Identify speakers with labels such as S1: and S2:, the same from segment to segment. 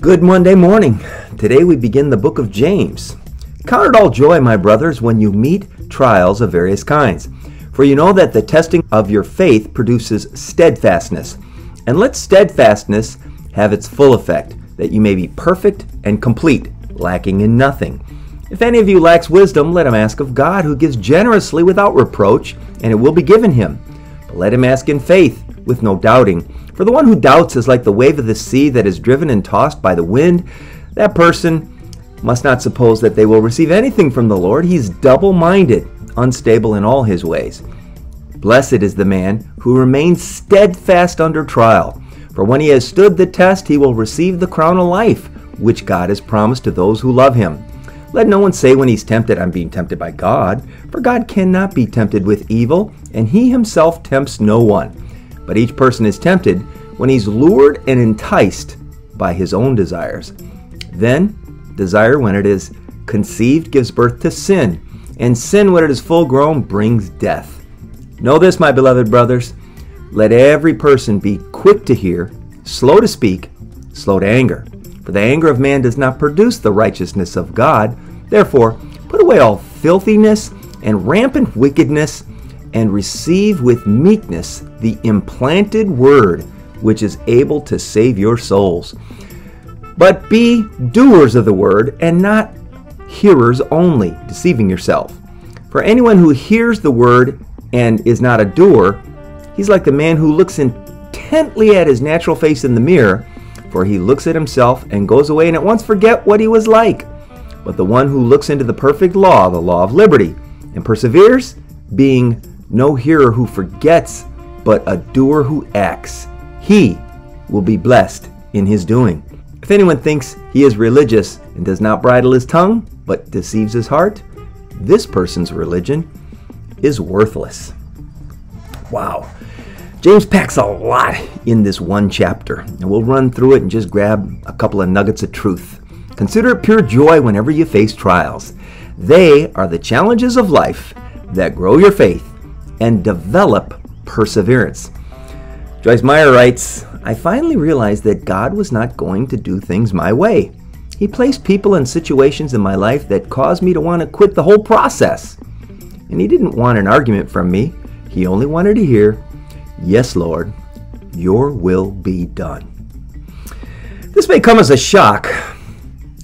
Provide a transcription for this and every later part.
S1: Good Monday morning. Today we begin the book of James. Count it all joy, my brothers, when you meet trials of various kinds. For you know that the testing of your faith produces steadfastness. And let steadfastness have its full effect, that you may be perfect and complete, lacking in nothing. If any of you lacks wisdom, let him ask of God, who gives generously without reproach, and it will be given him. But let him ask in faith, with no doubting. For the one who doubts is like the wave of the sea that is driven and tossed by the wind. That person must not suppose that they will receive anything from the Lord. He's double minded, unstable in all his ways. Blessed is the man who remains steadfast under trial. For when he has stood the test, he will receive the crown of life, which God has promised to those who love him. Let no one say when he's tempted, I'm being tempted by God, for God cannot be tempted with evil, and he himself tempts no one. But each person is tempted when he's lured and enticed by his own desires. Then, desire, when it is conceived, gives birth to sin, and sin, when it is full grown, brings death. Know this, my beloved brothers. Let every person be quick to hear, slow to speak, slow to anger. For the anger of man does not produce the righteousness of God. Therefore, put away all filthiness and rampant wickedness and receive with meekness the implanted word which is able to save your souls. But be doers of the word and not hearers only, deceiving yourself. For anyone who hears the word and is not a doer, he's like the man who looks intently at his natural face in the mirror, for he looks at himself and goes away and at once forget what he was like. But the one who looks into the perfect law, the law of liberty, and perseveres, being no hearer who forgets, but a doer who acts. He will be blessed in his doing. If anyone thinks he is religious and does not bridle his tongue, but deceives his heart, this person's religion is worthless. Wow. James packs a lot in this one chapter, and we'll run through it and just grab a couple of nuggets of truth. Consider it pure joy whenever you face trials. They are the challenges of life that grow your faith and develop perseverance. Joyce Meyer writes I finally realized that God was not going to do things my way. He placed people and situations in my life that caused me to want to quit the whole process. And He didn't want an argument from me, He only wanted to hear, Yes, Lord, your will be done. This may come as a shock,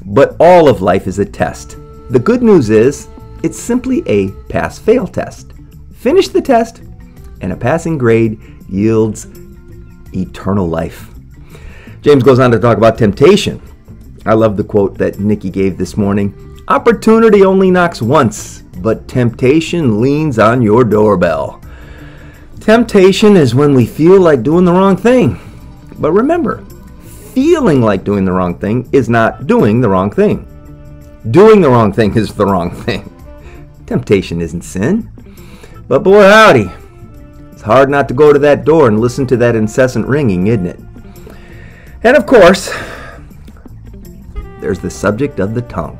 S1: but all of life is a test. The good news is, it's simply a pass fail test. Finish the test, and a passing grade yields eternal life. James goes on to talk about temptation. I love the quote that Nikki gave this morning Opportunity only knocks once, but temptation leans on your doorbell. Temptation is when we feel like doing the wrong thing. But remember, feeling like doing the wrong thing is not doing the wrong thing. Doing the wrong thing is the wrong thing. Temptation isn't sin. But boy, howdy, it's hard not to go to that door and listen to that incessant ringing, isn't it? And of course, there's the subject of the tongue.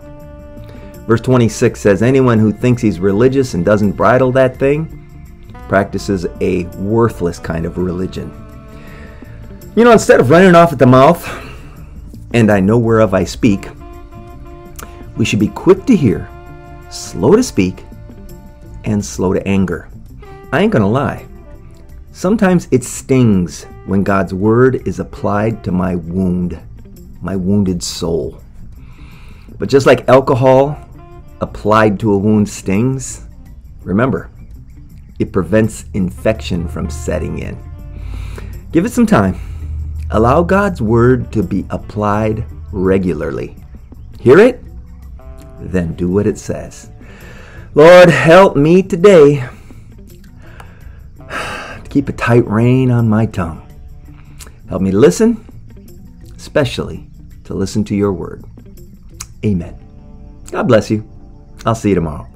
S1: Verse 26 says, Anyone who thinks he's religious and doesn't bridle that thing practices a worthless kind of religion. You know, instead of running off at the mouth, and I know whereof I speak, we should be quick to hear, slow to speak, and slow to anger. I ain't gonna lie. Sometimes it stings when God's word is applied to my wound, my wounded soul. But just like alcohol applied to a wound stings, remember, it prevents infection from setting in. Give it some time. Allow God's word to be applied regularly. Hear it, then do what it says. Lord, help me today to keep a tight rein on my tongue. Help me listen, especially to listen to your word. Amen. God bless you. I'll see you tomorrow.